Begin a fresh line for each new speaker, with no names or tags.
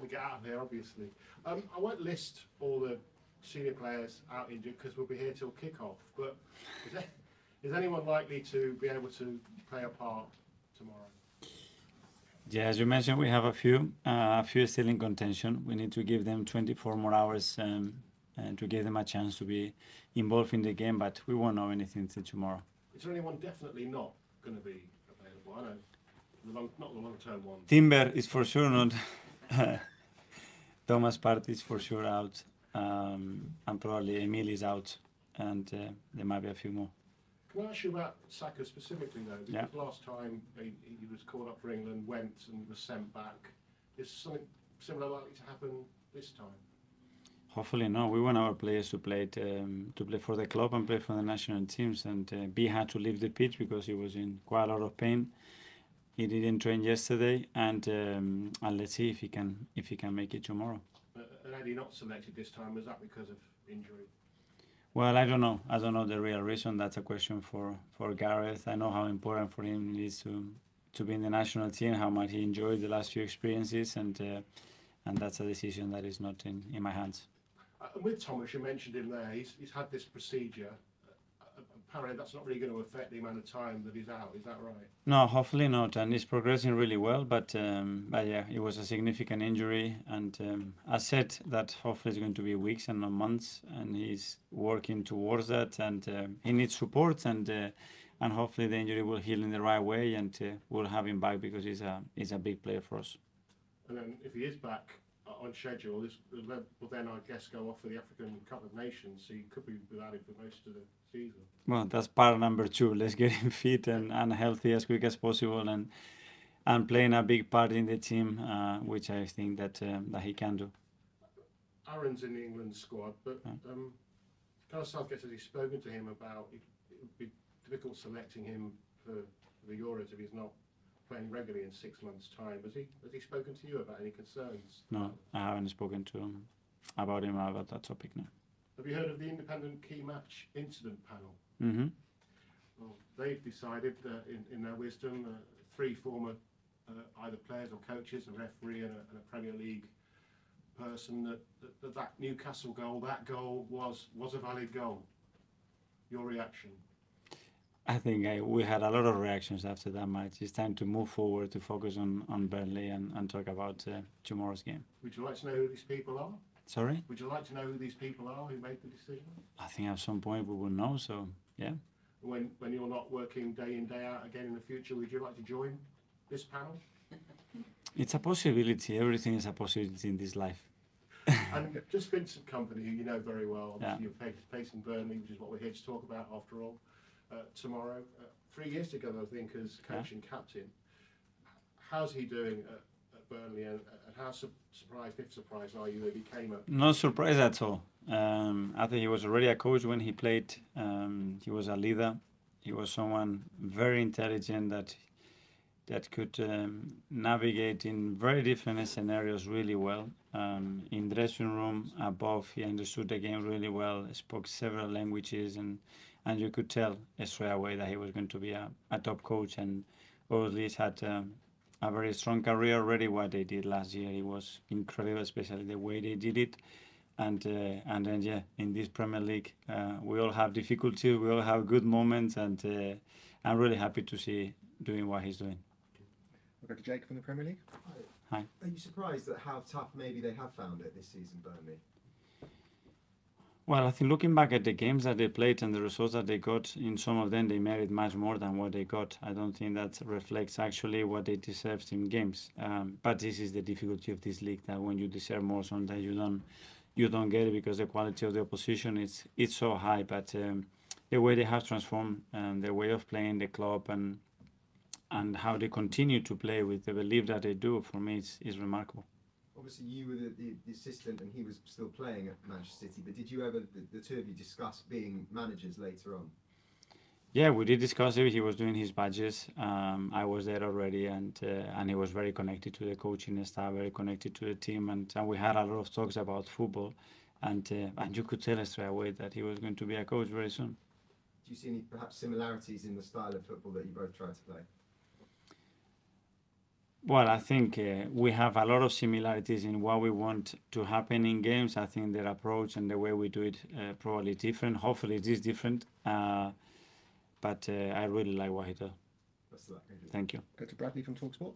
and get out of here, obviously. Um, I won't list all the senior players out injured because we'll be here till kick-off. But is, there, is anyone likely to be able to play a part tomorrow?
Yeah, as you mentioned, we have a few, uh, a few still in contention. We need to give them 24 more hours um, and to give them a chance to be involved in the game, but we won't know anything until tomorrow.
Is there anyone definitely not going to be available? I know, the long, not the long-term one.
Timber is for sure not. Thomas Partey is for sure out, um, and probably Emile is out, and uh, there might be a few more.
Can I ask you about Saka specifically, though? Because
Yeah.
last time he, he was called up for England, went and was sent back. Is something similar likely to happen this time?
Hopefully, no. We want our players to play it, um, to play for the club and play for the national teams. And uh, B had to leave the pitch because he was in quite a lot of pain. He didn't train yesterday, and um, and let's see if he can if he can make it tomorrow.
And Eddie not selected this time, was that because of injury?
Well, I don't know. I don't know the real reason. That's a question for for Gareth. I know how important for him it is to to be in the national team, how much he enjoyed the last few experiences, and uh, and that's a decision that is not in, in my hands.
Uh, and with Thomas, you mentioned him there, he's, he's had this procedure. Apparently that's not really going to affect the amount of time that he's out, is that right?
No, hopefully not, and he's progressing really well. But um, but yeah, it was a significant injury, and um, I said that hopefully it's going to be weeks and not months, and he's working towards that, and uh, he needs support, and uh, and hopefully the injury will heal in the right way, and uh, we'll have him back because he's a he's a big player for us.
And then if he is back on schedule, this will then, I guess, go off for the African Cup of Nations, so he could be without him for most of the season.
Well, that's part number two. Let's get him fit and, and healthy as quick as possible, and and playing a big part in the team, uh, which I think that um, that he can do.
Aaron's in the England squad, but
Yeah.
um, Southgate has he spoken to him about it, it would be difficult selecting him for the Euros if he's not playing regularly in six months' time. Has he has he spoken to you about any concerns?
No, I haven't spoken to him about him about that topic now.
Have you heard of the independent key match incident panel?
Mm-hmm.
Well, they've decided uh, in, in their wisdom, uh, three former uh, either players or coaches, a referee and a, and a Premier League person, that, that, that that Newcastle goal, that goal was, was a valid goal. Your reaction?
I think I, we had a lot of reactions after that match. It's time to move forward to focus on, on Burnley and, and talk about uh, tomorrow's game.
Would you like to know who these people are?
Sorry?
Would you like to know who these people are who made the decision?
I think at some point we will know, so yeah.
When, when you're not working day in, day out again in the future, would you like to join this panel?
It's a possibility. Everything is a possibility in this life.
and just Vincent Kompany, who you know very well, obviously
Yeah.
you're facing Burnley, which is what we're here to talk about after all, uh, tomorrow. Uh, three years ago, I think, as coach and captain. How's he doing at, at Burnley, and, and how su- surprised, if surprised, are you that he came up?
No surprise at all. Um, I think he was already a coach when he played. Um, he was a leader. He was someone very intelligent that that could um, navigate in very different scenarios really well. Um, in dressing room, above, he understood the game really well. Spoke several languages, and and you could tell straight away that he was going to be a, a top coach. And obviously, had um, a very strong career already. What they did last year, it was incredible, especially the way they did it. And uh, and then yeah, in this Premier League, uh, we all have difficulties, we all have good moments, and uh, I'm really happy to see doing what he's doing.
We'll go to Jake from the Premier League.
Hi.
Are you surprised at how tough maybe they have found it this season, Burnley?
Well, I think looking back at the games that they played and the results that they got, in some of them they merit much more than what they got. I don't think that reflects actually what they deserved in games. Um, but this is the difficulty of this league that when you deserve more, sometimes you don't you don't get it because the quality of the opposition is it's so high. But um, the way they have transformed um, their way of playing the club and and how they continue to play with the belief that they do, for me, is, is remarkable.
Obviously, you were the, the, the assistant and he was still playing at Manchester City, but did you ever, the, the two of you, discuss being managers later on?
Yeah, we did discuss it. He was doing his badges. Um, I was there already, and uh, and he was very connected to the coaching staff, very connected to the team, and, and we had a lot of talks about football, and uh, and you could tell straight away that he was going to be a coach very soon.
Do you see any perhaps similarities in the style of football that you both tried to play?
Well, I think uh, we have a lot of similarities in what we want to happen in games. I think their approach and the way we do it uh, probably different. Hopefully, it is different. Uh, but uh, I really like what he does. Thank you.
Go to Bradley from Talksport.